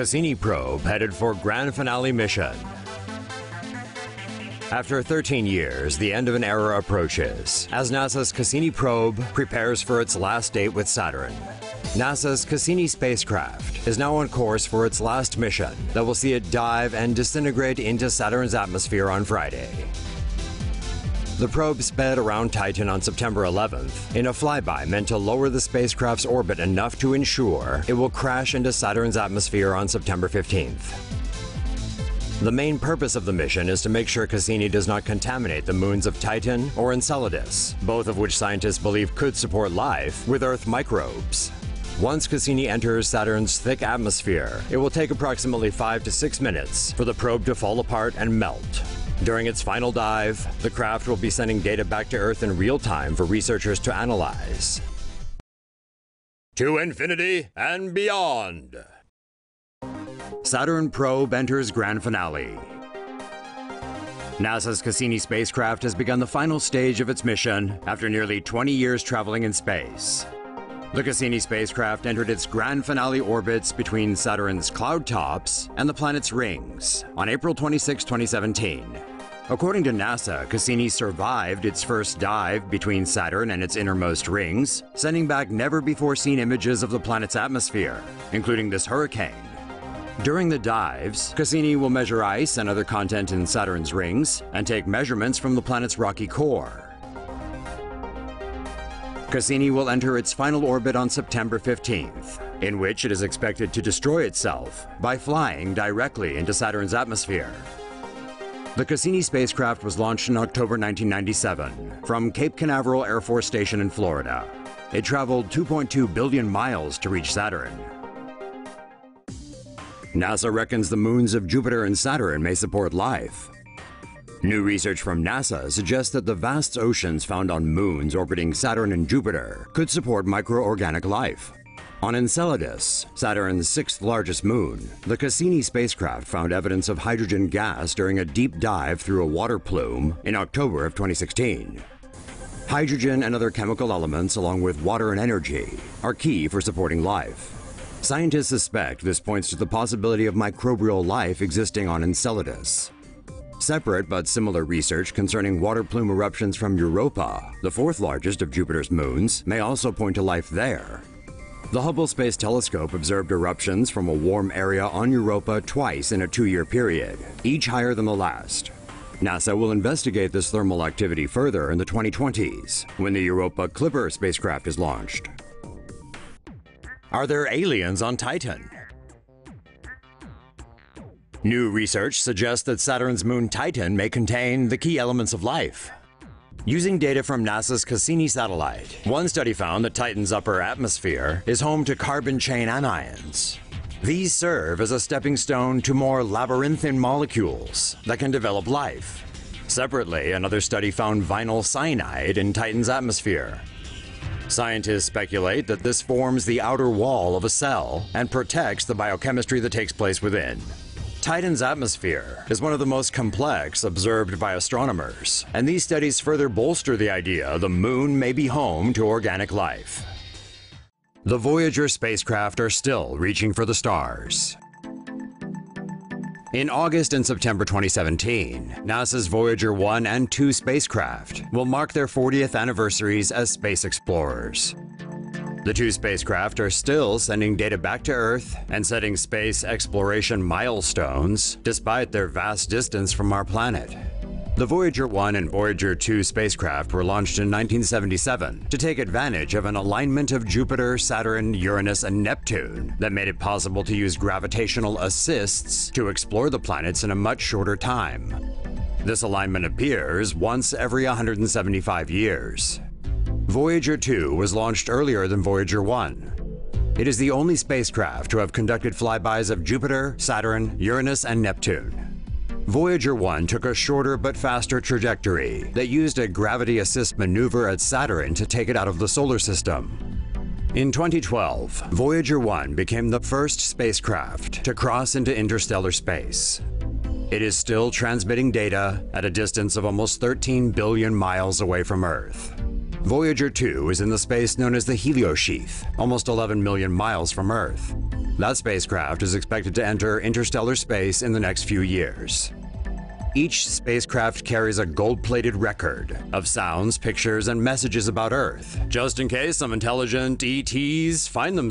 Cassini probe headed for grand finale mission. After 13 years, the end of an era approaches as NASA's Cassini probe prepares for its last date with Saturn. NASA's Cassini spacecraft is now on course for its last mission that will see it dive and disintegrate into Saturn's atmosphere on Friday. The probe sped around Titan on September 11th in a flyby meant to lower the spacecraft's orbit enough to ensure it will crash into Saturn's atmosphere on September 15th. The main purpose of the mission is to make sure Cassini does not contaminate the moons of Titan or Enceladus, both of which scientists believe could support life with Earth microbes. Once Cassini enters Saturn's thick atmosphere, it will take approximately 5 to 6 minutes for the probe to fall apart and melt. During its final dive, the craft will be sending data back to Earth in real time for researchers to analyze. To infinity and beyond! Saturn probe enters grand finale. NASA's Cassini spacecraft has begun the final stage of its mission after nearly 20 years traveling in space. The Cassini spacecraft entered its grand finale orbits between Saturn's cloud tops and the planet's rings on April 26, 2017. According to NASA, Cassini survived its first dive between Saturn and its innermost rings, sending back never before seen images of the planet's atmosphere, including this hurricane. During the dives, Cassini will measure ice and other content in Saturn's rings and take measurements from the planet's rocky core. Cassini will enter its final orbit on September 15th, in which it is expected to destroy itself by flying directly into Saturn's atmosphere. The Cassini spacecraft was launched in October 1997 from Cape Canaveral Air Force Station in Florida. It traveled 2.2 billion miles to reach Saturn. NASA reckons the moons of Jupiter and Saturn may support life, New research from NASA suggests that the vast oceans found on moons orbiting Saturn and Jupiter could support microorganic life. On Enceladus, Saturn's sixth largest moon, the Cassini spacecraft found evidence of hydrogen gas during a deep dive through a water plume in October of 2016. Hydrogen and other chemical elements, along with water and energy, are key for supporting life. Scientists suspect this points to the possibility of microbial life existing on Enceladus. Separate but similar research concerning water plume eruptions from Europa, the fourth largest of Jupiter's moons, may also point to life there. The Hubble Space Telescope observed eruptions from a warm area on Europa twice in a two year period, each higher than the last. NASA will investigate this thermal activity further in the 2020s, when the Europa Clipper spacecraft is launched. Are there aliens on Titan? New research suggests that Saturn's moon Titan may contain the key elements of life. Using data from NASA's Cassini satellite, one study found that Titan's upper atmosphere is home to carbon chain anions. These serve as a stepping stone to more labyrinthine molecules that can develop life. Separately, another study found vinyl cyanide in Titan's atmosphere. Scientists speculate that this forms the outer wall of a cell and protects the biochemistry that takes place within. Titan's atmosphere is one of the most complex observed by astronomers, and these studies further bolster the idea the moon may be home to organic life. The Voyager spacecraft are still reaching for the stars. In August and September 2017, NASA's Voyager 1 and 2 spacecraft will mark their 40th anniversaries as space explorers. The two spacecraft are still sending data back to Earth and setting space exploration milestones, despite their vast distance from our planet. The Voyager 1 and Voyager 2 spacecraft were launched in 1977 to take advantage of an alignment of Jupiter, Saturn, Uranus, and Neptune that made it possible to use gravitational assists to explore the planets in a much shorter time. This alignment appears once every 175 years. Voyager 2 was launched earlier than Voyager 1. It is the only spacecraft to have conducted flybys of Jupiter, Saturn, Uranus, and Neptune. Voyager 1 took a shorter but faster trajectory that used a gravity assist maneuver at Saturn to take it out of the solar system. In 2012, Voyager 1 became the first spacecraft to cross into interstellar space. It is still transmitting data at a distance of almost 13 billion miles away from Earth. Voyager 2 is in the space known as the heliosheath, almost 11 million miles from Earth. That spacecraft is expected to enter interstellar space in the next few years. Each spacecraft carries a gold-plated record of sounds, pictures, and messages about Earth, just in case some intelligent ETs find them.